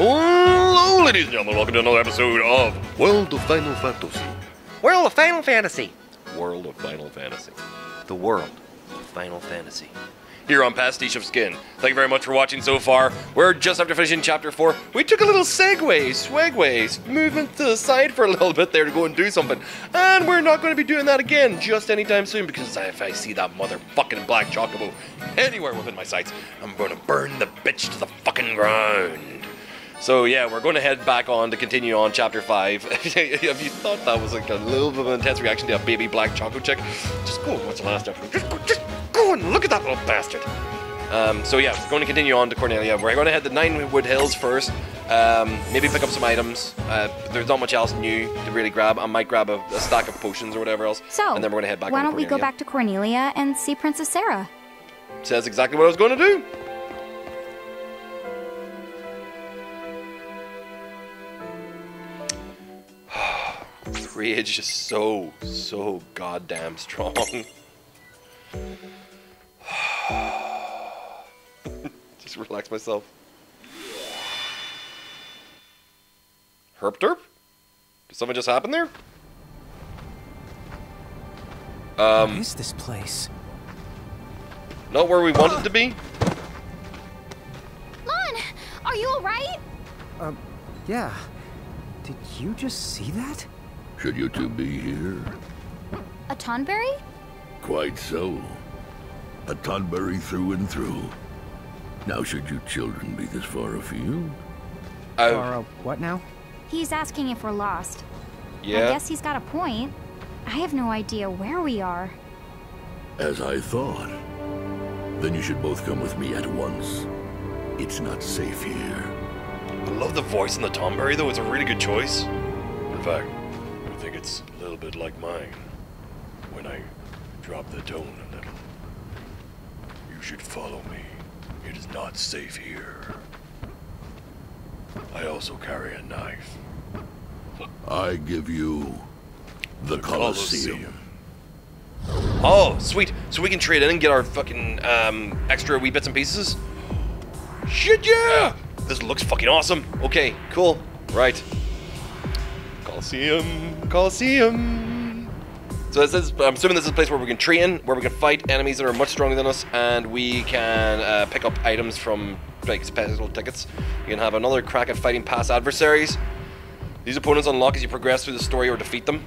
Hello, ladies and gentlemen. Welcome to another episode of World of Final Fantasy. World of Final Fantasy. World of Final Fantasy. The world of Final Fantasy. Here on Pastiche of Skin. Thank you very much for watching so far. We're just after finishing chapter 4. We took a little segue, swagways, movement to the side for a little bit there to go and do something. And we're not going to be doing that again just anytime soon because if I see that motherfucking black chocobo anywhere within my sights, I'm going to burn the bitch to the fucking ground. So yeah, we're going to head back on to continue on chapter five. if you thought that was like a little bit of an intense reaction to a baby black choco chick, just go and watch the last episode. Just go, just go and look at that little bastard. Um, so yeah, we're going to continue on to Cornelia. We're going to head to Ninewood Hills first. Um, maybe pick up some items. Uh, there's not much else new to really grab. I might grab a, a stack of potions or whatever else. So, and then we're going to head back. why don't we go back to Cornelia and see Princess Sarah? Says exactly what I was going to do. Rage is so, so goddamn strong. Just relax myself. Herp derp? Did something just happen there? Um, What is this place? not where we wanted to be. Lann, are you alright? Um, yeah. Did you just see that? Should you two be here? A Tonberry? Quite so. A Tonberry through and through. Now, should you children be this far afield? Oh, Or, uh, what now? He's asking if we're lost. yeah. I guess he's got a point. I have no idea where we are. As I thought. Then you should both come with me at once. It's not safe here. I love the voice in the Tonberry, though. It's a really good choice. In fact, I think it's a little bit like mine. When I drop the tone a little. You should follow me. It is not safe here. I also carry a knife. I give you the, Colosseum. Oh, sweet. So we can trade in and get our fucking um, extra wee bits and pieces? Shit, yeah! This looks fucking awesome. Okay, cool. Right. Coliseum. Coliseum. So this is, I'm assuming this is a place where we can train, where we can fight enemies that are much stronger than us, and we can uh, pick up items from like special tickets. You can have another crack at fighting past adversaries. These opponents unlock as you progress through the story or defeat them.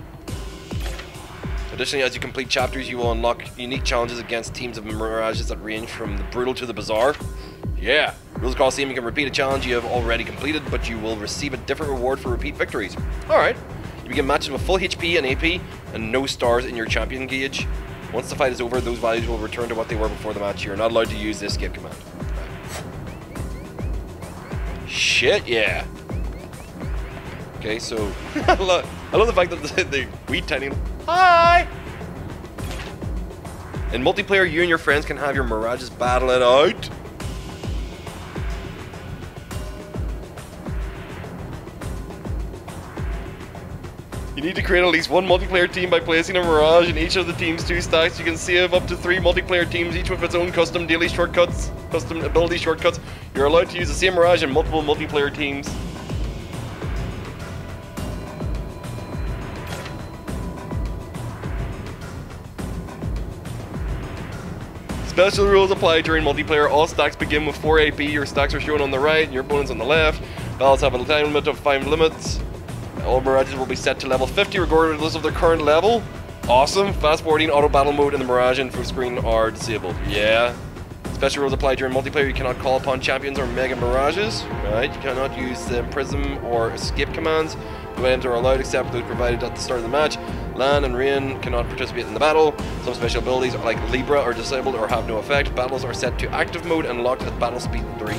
Additionally, as you complete chapters, you will unlock unique challenges against teams of mirages that range from the brutal to the bizarre. Yeah, Rules Coliseum, you can repeat a challenge you have already completed, but you will receive a different reward for repeat victories. Alright. You begin matches with full HP and AP, and no stars in your champion gauge. Once the fight is over, those values will return to what they were before the match. You're not allowed to use the escape command. Shit, yeah. Okay, so love, I love the fact that the, the wee tiny hi. In multiplayer, you and your friends can have your mirages battle it out. You need to create at least one multiplayer team by placing a mirage in each of the team's two stacks. You can save up to three multiplayer teams, each with its own custom daily shortcuts, custom ability shortcuts. You're allowed to use the same mirage in multiple multiplayer teams. Special rules apply during multiplayer. All stacks begin with 4 AP. Your stacks are shown on the right and your opponents on the left. Battles have a time limit of 5 limits. All mirages will be set to level 50 regardless of their current level. Awesome. Fast forwarding, auto battle mode, and the mirage and full screen are disabled. Yeah. Special rules apply during multiplayer. You cannot call upon champions or mega mirages. Right. You cannot use the prism or escape commands. No items are allowed except those provided at the start of the match. Lann and Reynn cannot participate in the battle. Some special abilities like Libra are disabled or have no effect. Battles are set to active mode and locked at battle speed 3.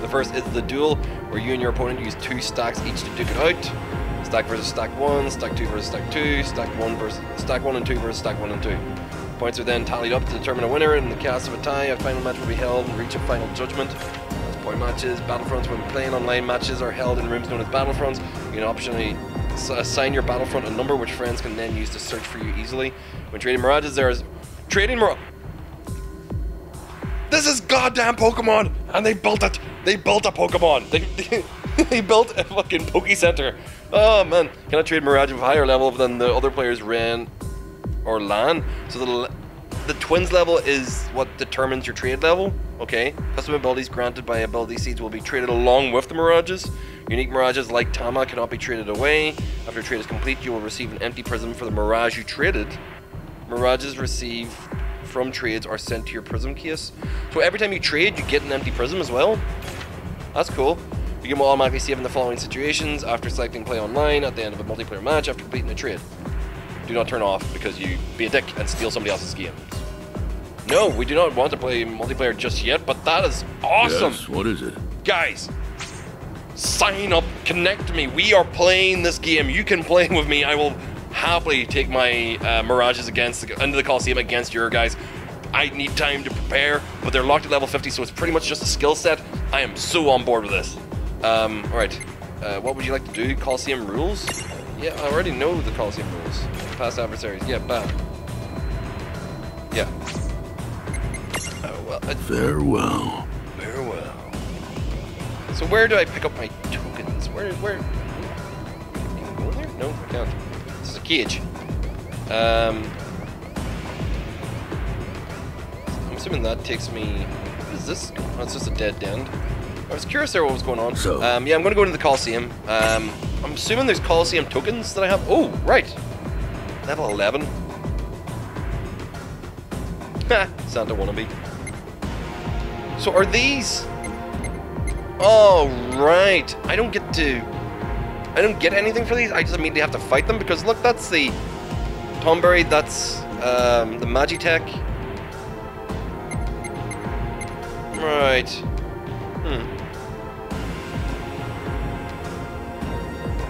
The first is the duel, where you and your opponent use two stacks each to duke it out. Stack versus stack one, stack two versus stack two, stack one versus stack one and two versus stack one and two. Points are then tallied up to determine a winner. and In the case of a tie, a final match will be held and reach a final judgment. As point matches, battlefronts when playing online matches are held in rooms known as battlefronts. You can optionally assign your battlefront a number which friends can then use to search for you easily. When trading mirages, there is trading mir. This is goddamn Pokemon, and they built it They built a Pokemon. They, they, they built a fucking Poke Center. Oh man, can I trade Mirage of higher level than the other players Reynn or Lann? So the the twins level is what determines your trade level. Okay, custom abilities granted by ability seeds will be traded along with the mirages. Unique mirages like Tama cannot be traded away. After trade is complete, you will receive an empty prism for the mirage you traded. Mirages received from trades are sent to your prism case. So every time you trade, you get an empty prism as well. That's cool. You can automatically save in the following situations after selecting play online at the end of a multiplayer match after completing a trade. Do not turn off because you be a dick and steal somebody else's game. No, we do not want to play multiplayer just yet, but that is awesome. Yes, what is it? Guys, sign up, connect to me. We are playing this game. You can play with me. I will happily take my uh, Mirages against into the Coliseum against your guys. I need time to prepare, but they're locked at level 50, so it's pretty much just a skill set. I am so on board with this. Um, all right, uh, what would you like to do? Coliseum rules? Yeah, I already know the Coliseum rules. Past adversaries. Yeah, bam. Yeah. Oh well. Uh, Farewell. very well. So where do I pick up my tokens? Where, where? Can I go there? No, I can't. This is a cage. Um, assuming that takes me. What is this? Oh, it's just a dead end. I was curious there what was going on. So- um, yeah, I'm going to go into the Coliseum. Um, I'm assuming there's Coliseum tokens that I have. Oh, right. Level 11. Ha! Santa wannabe. So are these? Oh right. I don't get to. I don't get anything for these. I just immediately have to fight them because look, that's the Tonberry. That's um, the Magitech. Right. Hmm.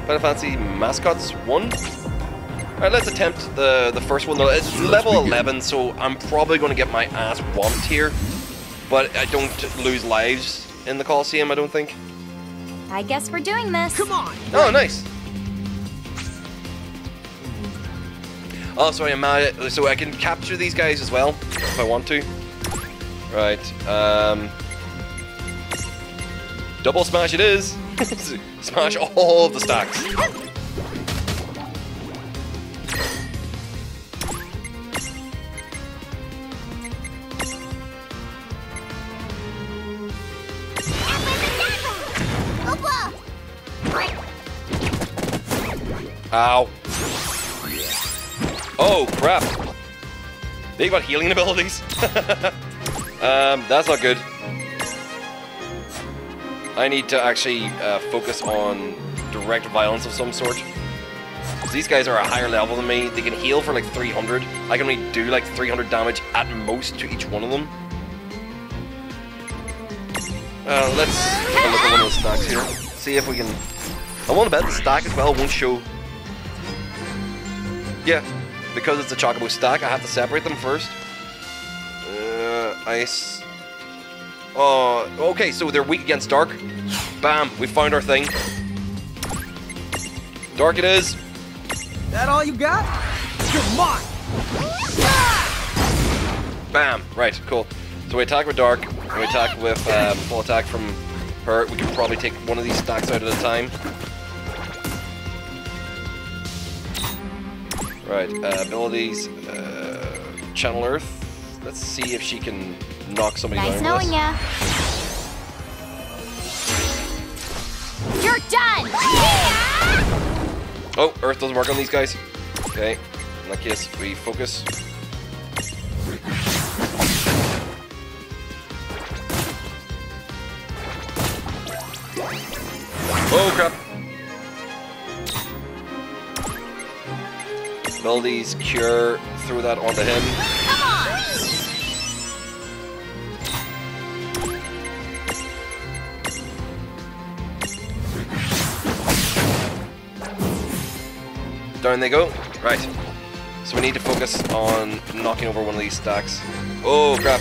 Final Fantasy mascots one. All right, let's attempt the the first one. though. It's Let's level begin. 11, so I'm probably going to get my ass whomped here, but I don't lose lives in the Coliseum. I don't think. I guess we're doing this. Come on. Oh, nice. Oh, sorry, I'm mad. So I can capture these guys as well if I want to. Right. Um. Double smash it is. smash all of the stacks. Ow. Oh, crap. They got healing abilities? um, that's not good. I need to actually uh, focus on direct violence of some sort. These guys are a higher level than me. They can heal for like 300. I can only do like 300 damage at most to each one of them. Uh, let's a look at one of the stacks here. See if we can... I want to bet the stack as well won't show yeah, because it's a chocobo stack, I have to separate them first. Ice. Oh, okay, so they're weak against dark. Bam, we found our thing. Dark it is. That all you got? Come on! Bam. Right, cool. So we attack with dark, and we attack with uh, full attack from her. We can probably take one of these stacks out at a time. Right, uh, abilities. Uh, Channel Earth. Let's see if she can knock somebody Nice down. knowing with ya. You're done. Oh, Earth doesn't work on these guys. Okay, in that case, we focus. Oh crap! Abilities, cure, throw that onto him. Down they go. Right. So we need to focus on knocking over one of these stacks. Oh crap.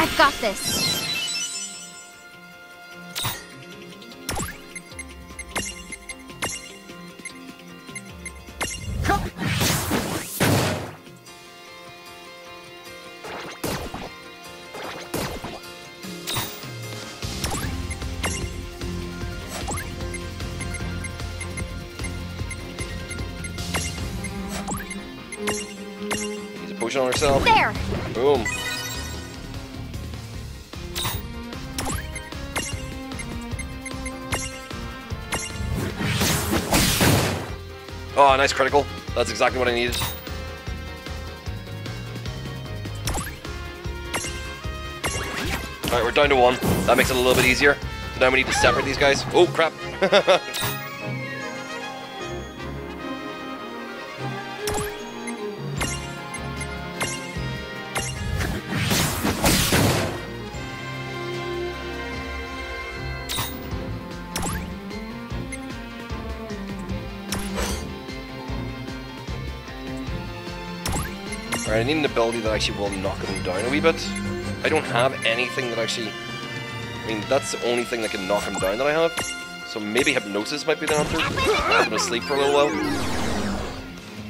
I've got this. Herself. There! Boom. Oh, nice critical. That's exactly what I needed. Alright, we're down to one. That makes it a little bit easier. So now we need to separate these guys. Oh, crap. Alright, I need an ability that actually will knock him down a wee bit. I don't have anything that actually... I mean, that's the only thing that can knock him down that I have. So maybe Hypnosis might be the answer. Him to sleep for a little while.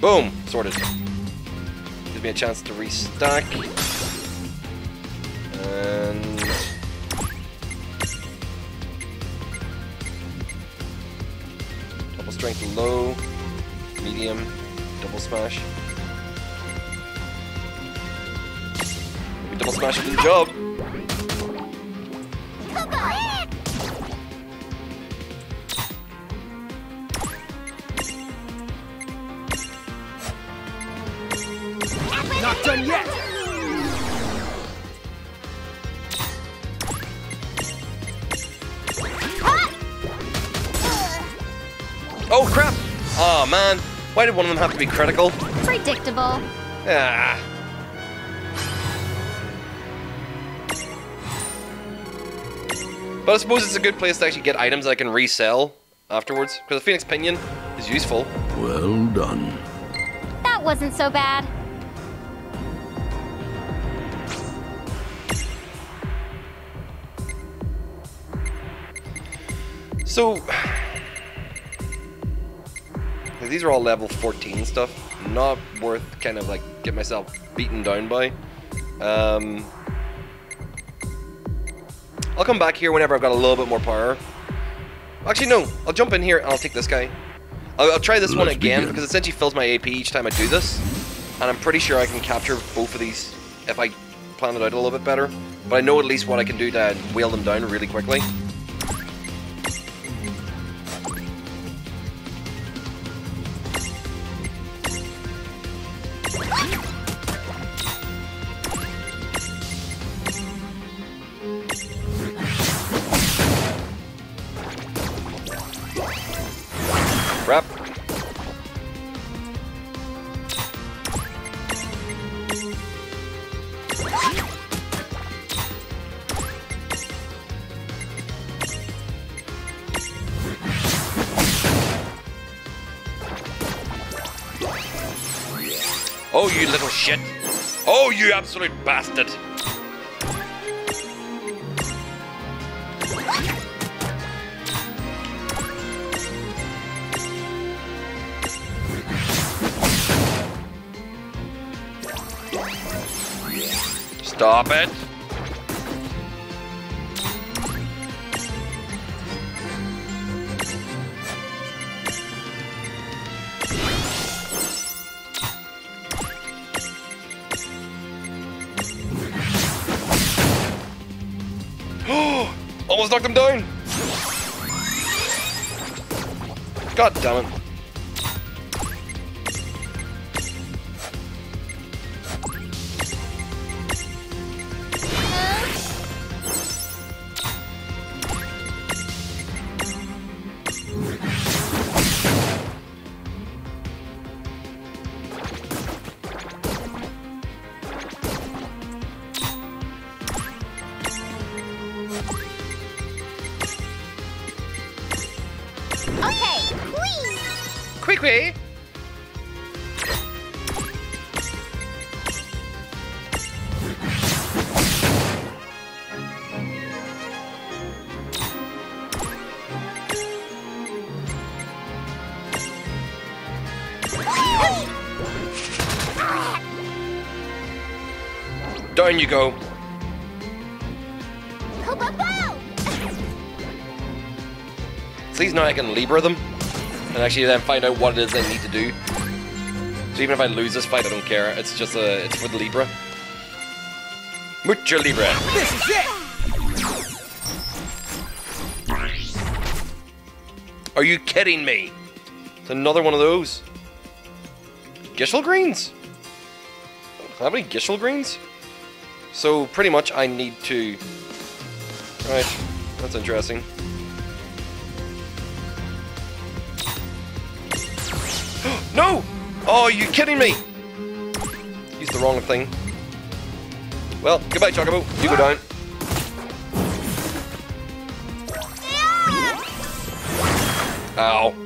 Boom! Sorted. Gives me a chance to restack. And... Double strength low, medium, double smash. Double smash will do the job. Not done yet! Oh crap! Oh man, why did one of them have to be critical? Predictable. Ah. But I suppose it's a good place to actually get items that I can resell afterwards, because the Phoenix Pinion is useful. Well done. That wasn't so bad. So, these are all level 14 stuff. Not worth kind of like get myself beaten down by. Um, I'll come back here whenever I've got a little bit more power. Actually, no. I'll jump in here and I'll take this guy. I'll, I'll try this one Let's again begin. because it essentially fills my AP each time I do this. And I'm pretty sure I can capture both of these if I plan it out a little bit better. But I know at least what I can do to wheel them down really quickly. Absolute bastard. Stop it. Knocked him down. God damn it. Quick, quick. Down you go. At least now I can Libra them and actually then find out what it is they need to do. So even if I lose this fight, I don't care. It's just a, it's for the Libra. Mucho Libra. This is it! Are you kidding me? It's another one of those. Gysahl greens? How many Gysahl greens? So pretty much I need to... Right, that's interesting. No! Oh, are you kidding me? Used the wrong thing. Well, goodbye, Chocobo. You go down. Ow.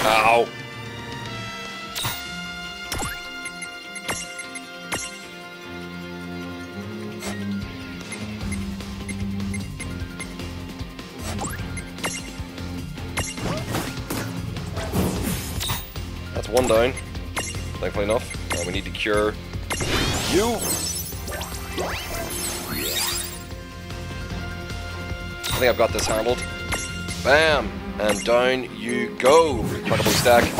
Ow. That's one down. Thankfully enough. Now we need to cure you. I think I've got this handled. Bam! And down you go. Chocobo stack.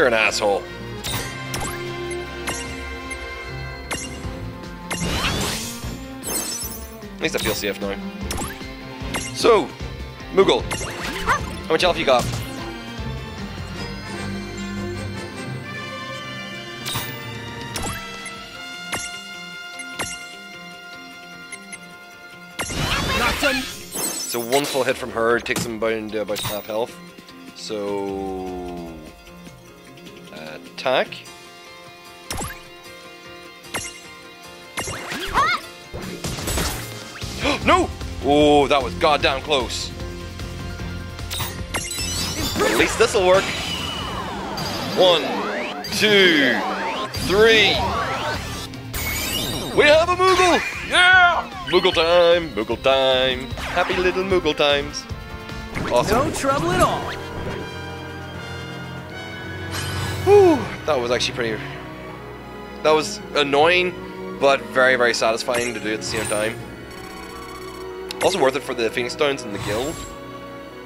You're an asshole. At least I feel safe now. So, Moogle, how much health you got? So one full hit from her takes him down to about half health. So attack. no! Oh, that was goddamn close. At least this'll work. One, two, three. We have a Moogle! Yeah! Moogle time, Moogle time. Happy little Moogle times. Awesome. No trouble at all. Whew, that was actually pretty. That was annoying, but very, very satisfying to do at the same time. Also worth it for the Phoenix Stones and the guild.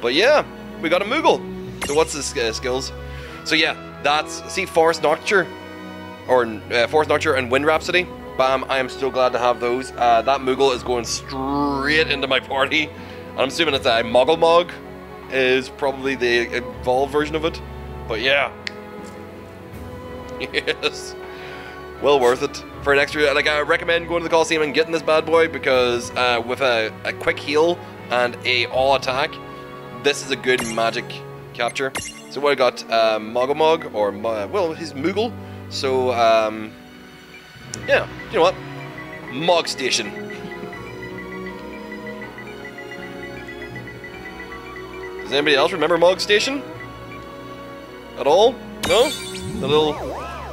But yeah, we got a Moogle. So what's his uh, skills? So yeah, that's see Forest Nocturne, or uh, Forest Nocturne and Wind Rhapsody. Bam! I am so glad to have those. Uh, that Moogle is going straight into my party. I'm assuming it's a Moggle Mog is probably the evolved version of it. But yeah, yes. Well worth it. For an extra, like, I recommend going to the Coliseum and getting this bad boy because uh, with a, a quick heal and a all attack, this is a good magic capture. So what I got, uh, Mogomog, or, well, he's Moogle. So, um, yeah, you know what? Mog Station. Does anybody else remember Mog Station? At all? No? The little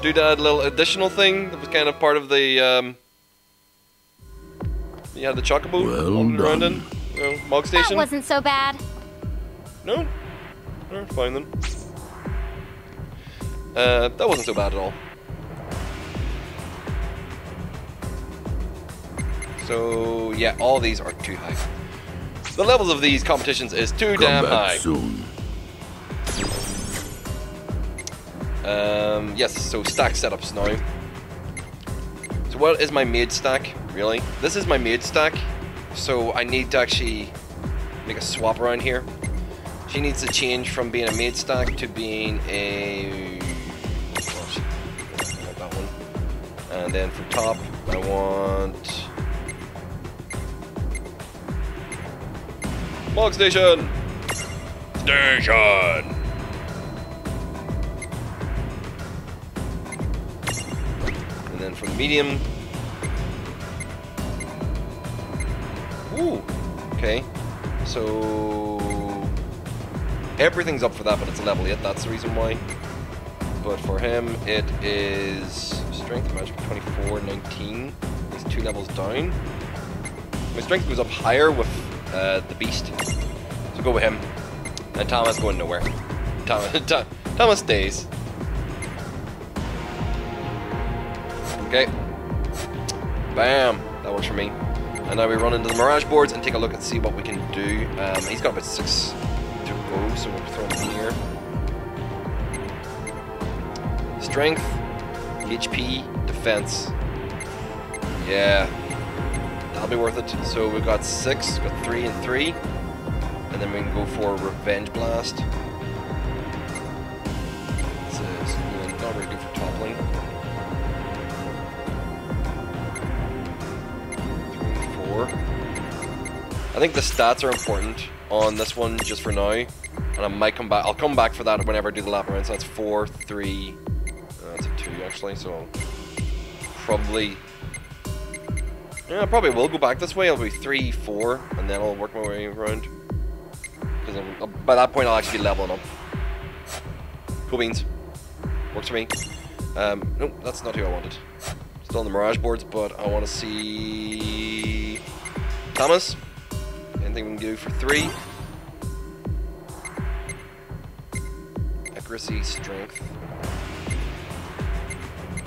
doodad little additional thing that was kind of part of the um you had the chocobo Well wandering around done. in you know, Mog That wasn't so bad. No? Oh, fine then. Uh, that wasn't so bad at all. So, yeah, all these are too high. The levels of these competitions is too Come damn back high. soon. Um, yes, so stack setups now. So what is my maid stack, really? This is my maid stack, so I need to actually make a swap around here. She needs to change from being a maid stack to being a... And then for top, I want... Mog Station! Station! Medium... Ooh! Okay. So... Everything's up for that, but it's a level 8, that's the reason why. But for him, it is... Strength Magic 24, 19. He's two levels down. My strength goes up higher with uh, the beast. So go with him. And Thomas going nowhere. Thomas, Thomas stays. Okay. Bam. That works for me. And now we run into the Mirage boards and take a look and see what we can do. Um, he's got about six to go, so we'll throw him here. Strength, HP, defense. Yeah, that'll be worth it. So we've got six, we've got three and three. And then we can go for Revenge Blast. Think the stats are important on this one just for now. And I might come back. I'll come back for that whenever I do the lap around. So that's four, three. Uh, that's a two actually. So probably yeah, I probably will go back this way. I'll be 3, 4, and then I'll work my way around. Because by that point, I'll actually be leveling up. Cool beans. Works for me. Um, nope, that's not who I wanted. Still on the Mirage boards, but I want to see... Thomas? Anything we can do for 3? Accuracy, strength.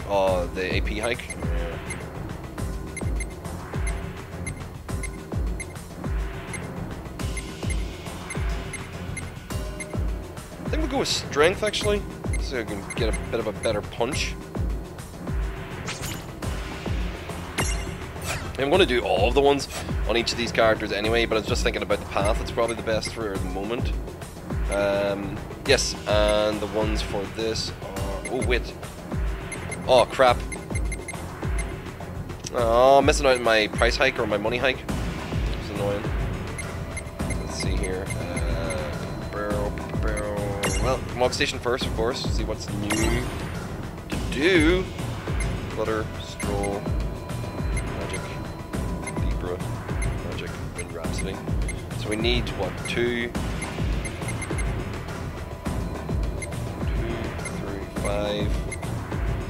Oh, the AP hike? Yeah. I think we'll go with strength actually, so I can get a bit of a better punch. I'm going to do all of the ones on each of these characters anyway, but I was just thinking about the path. It's probably the best for the moment. Um, yes, and the ones for this are... Oh, wait. Oh, crap. Oh, I'm missing out on my price hike or my money hike. It's annoying. Let's see here. Uh, barrel, barrel. Well, Mog Station first, of course. See what's new to do. Flutter, Stroll, So we need, what, two, two, three, five,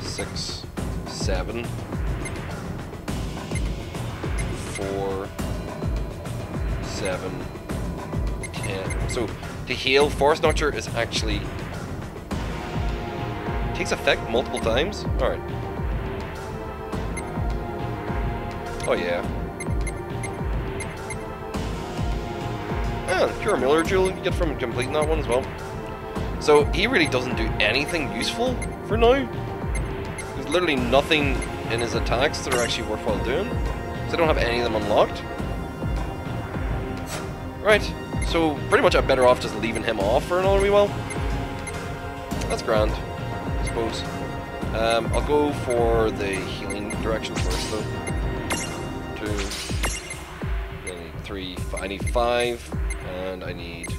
six, seven, four, seven, ten. So to heal, Forest Nocturne is actually takes effect multiple times. All right. Oh yeah. Ah, Pure Miller Jewel you get from completing that one as well. So he really doesn't do anything useful for now. There's literally nothing in his attacks that are actually worthwhile doing. So I don't have any of them unlocked. Right, so pretty much I'm better off just leaving him off for another wee while. That's grand, I suppose. Um, I'll go for the healing direction first though. Two, three, I need five, and I need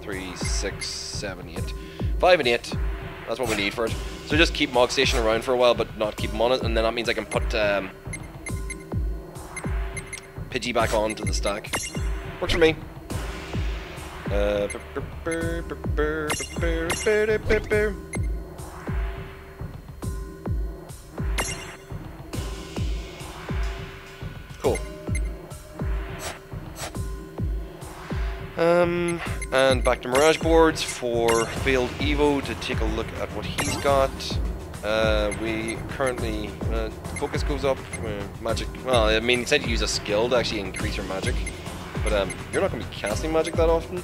three, six, seven, eight. Five and eight. That's what we need for it. So just keep Mog Station around for a while, but not keep him on it, and then that means I can put um, Pidgey back onto the stack. Works for me. Uh, and back to Mirage boards for Failed Evo to take a look at what he's got. Uh, we currently uh, focus goes up. Uh, magic. Well, I mean, he said you use a skill to actually increase your magic, but um, you're not going to be casting magic that often,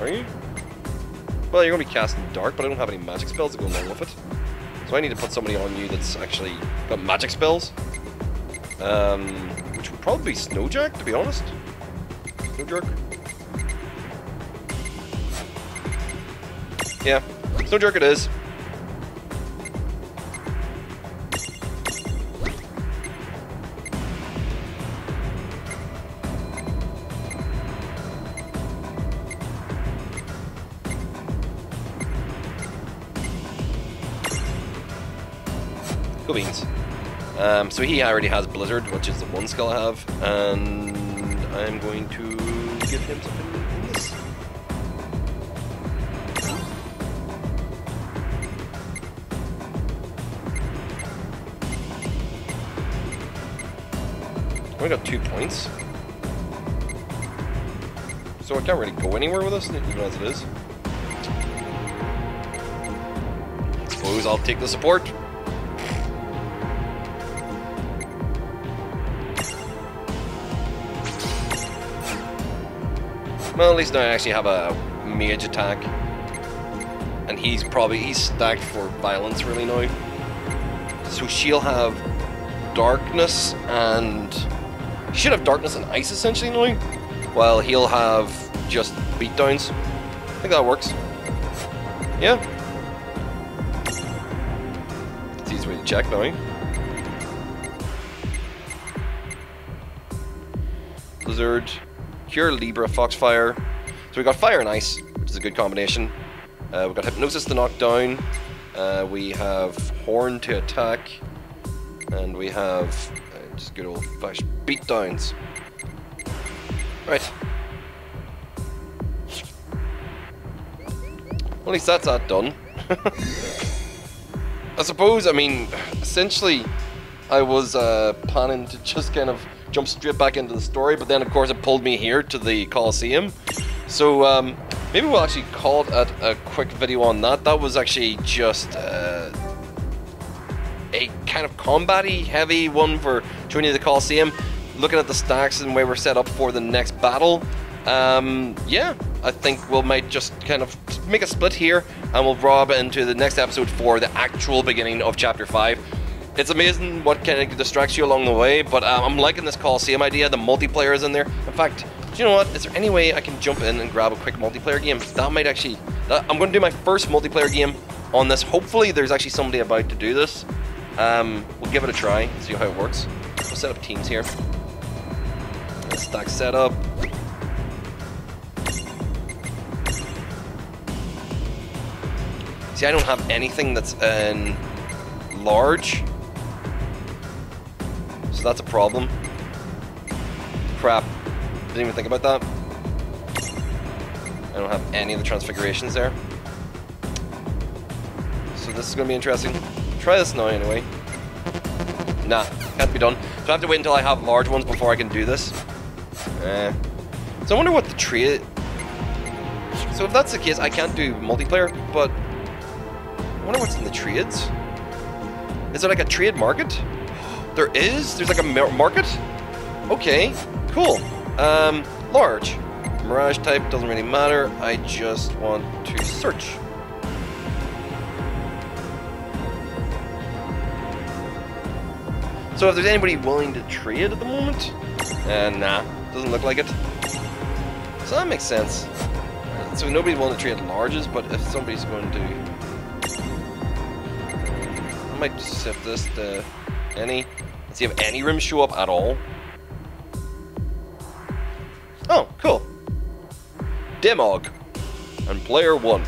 are you? Well, you're going to be casting dark, but I don't have any magic spells to go along with it. So I need to put somebody on you that's actually got magic spells. Um, which would probably be Snowjack, to be honest. Snowjerk. Yeah, Snowjerk it is. Cool beans. Um, so he already has Blizzard, which is the one skill I have, and I'm going to give him something Only got two points. So I can't really go anywhere with this, even as it is. Suppose I'll take the support. Well, at least now I actually have a mage attack. And he's probably, he's stacked for violence really now. So she'll have darkness and... She should have darkness and ice essentially now. While he'll have just beatdowns. I think that works. Yeah. It's easy way to check now. Blizzard. Cure, Libra, Foxfire. So we got Fire and Ice, which is a good combination. Uh, we've got Hypnosis to knock down. Uh, we have Horn to attack. And we have just good old fashioned beatdowns. Right. Well, at least that's that done. I suppose, I mean, essentially, I was uh, planning to just kind of jump straight back into the story, but then of course it pulled me here to the Coliseum. So um, maybe we'll actually call it a, quick video on that. That was actually just uh, kind of combat-y heavy one for you the Coliseum. Looking at the stacks and where we're set up for the next battle. Um, yeah, I think we'll might just kind of make a split here and we'll rob into the next episode for the actual beginning of chapter 5 it's amazing what kind of distracts you along the way, but um, I'm liking this Coliseum idea. The multiplayer is in there. In fact, do you know what? Is there any way I can jump in and grab a quick multiplayer game? That might actually... That, I'm going to do my first multiplayer game on this. Hopefully there's actually somebody about to do this. Um, we'll give it a try, see how it works. We'll set up teams here. Stack setup. See, I don't have anything that's in large So that's a problem. Crap. Didn't even think about that. I don't have any of the transfigurations there. So this is going to be interesting. Try this now anyway. Nah, can't be done. So I have to wait until I have large ones before I can do this. Eh. So I wonder what the trade... So if that's the case, I can't do multiplayer, but... I wonder what's in the trades. Is there like a trade market? There is? There's like a market? Okay, cool. Um, large. Mirage type doesn't really matter. I just want to search. So if there's anybody willing to trade at the moment, uh, nah, doesn't look like it. So that makes sense. So nobody's willing to trade larges, but if somebody's going to... I might just set this to any. Let's See if any rooms show up at all. Oh, cool. Demog. And player one.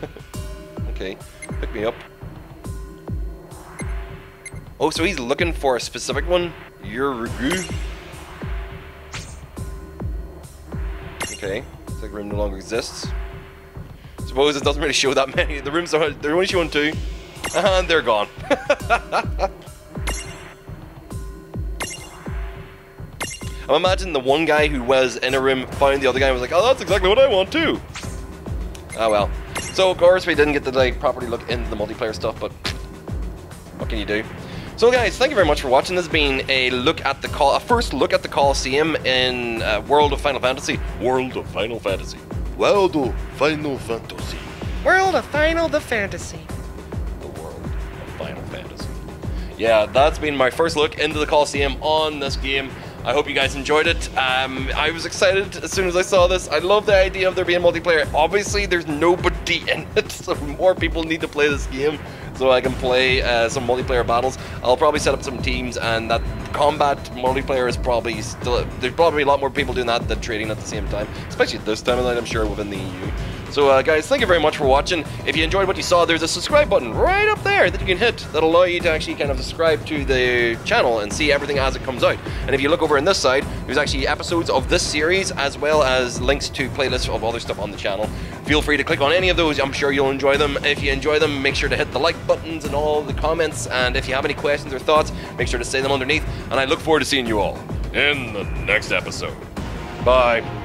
okay, pick me up. Oh, so he's looking for a specific one? Yurugu. Okay, looks like room no longer exists. Suppose it doesn't really show that many. The rooms are they're only showing two. Uh-huh, and they're gone. I'm imagining the one guy who was in a room found the other guy and was like, oh, that's exactly what I want too. Oh well. So of course we didn't get to like properly look into the multiplayer stuff, but what can you do? So guys, thank you very much for watching. This has been a look at the call, a first look at the Coliseum in uh, World of Final Fantasy. World of Final Fantasy. World of Final Fantasy. World of Final the Fantasy. The world of Final Fantasy. yeah, that's been my first look into the Coliseum on this game. I hope you guys enjoyed it. Um, I was excited as soon as I saw this. I love the idea of there being multiplayer. Obviously, there's nobody in it, so more people need to play this game so I can play uh, some multiplayer battles. I'll probably set up some teams, and that combat multiplayer is probably still. There's probably a lot more people doing that than trading at the same time, especially this time of night, I'm sure, within the EU. So, uh, guys, thank you very much for watching. If you enjoyed what you saw, there's a subscribe button right up there that you can hit that'll allow you to actually kind of subscribe to the channel and see everything as it comes out. And if you look over on this side, there's actually episodes of this series as well as links to playlists of other stuff on the channel. Feel free to click on any of those. I'm sure you'll enjoy them. If you enjoy them, make sure to hit the like buttons and all the comments. And if you have any questions or thoughts, make sure to say them underneath. And I look forward to seeing you all in the next episode. Bye.